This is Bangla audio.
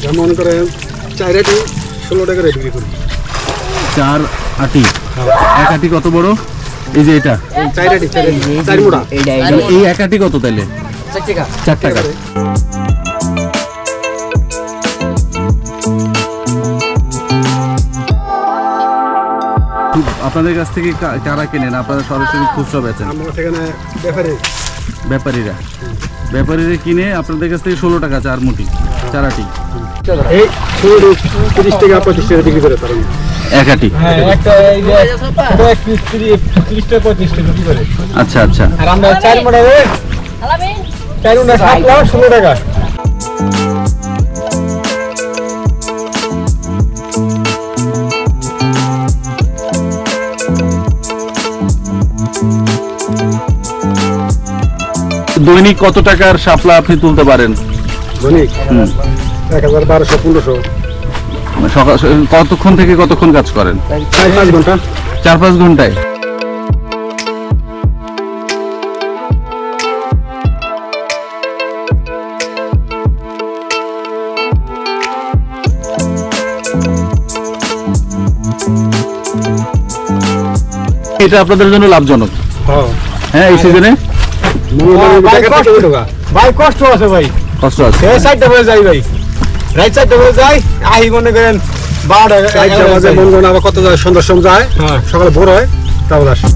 এটা মনে করেন চার আটি ষোলো টাকা রেট বিক্রি করি চার আটি? এক আটি কত বড়? এই যে এটা। চার আটি চার তাহলে এই এক আটি কত তাইলে? চার টাকা আপনাদের কাছ থেকে কারা কেনেন? আপনারা সরাসরি খুচরা বেচেন। আমরা সেখানে ব্যাপারে। ব্যাপারীরা। ব্যাপারীরা কিনে আপনাদের কাছ থেকে ষোলো টাকা চার মুটি চার আটি। এই ষোলো তিরিশ টাকা পঁচিশ টাকা বিক্রি করে হ্যাঁ একটা আচ্ছা আচ্ছা। আর আমরা চার মোটা চার মোটা ষোলো টাকা। দৈনিক কত টাকার শাপলা আপনি তুলতে পারেন? হুম। এক হাজার বারোশো পনেরোশো। সকাল কতক্ষণ থেকে কতক্ষণ কাজ করেন? চার পাঁচ ঘণ্টা। চার পাঁচ ঘন্টায়? এটা আপনাদের জন্য লাভজনক। হ্যাঁ। হ্যাঁ এই সিজনে ভাই কষ্ট আছে ভাই। কষ্ট আছে। এই সাইডটা বলে যাই ভাই। রাইট সাইড বলে যাই আহি মনে করেন বারোটা রাইট সাইড মন আবার কত যায় সন্ধ্যার সময় যায় হ্যাঁ। সকালে ভোর হয় তারপর আসে।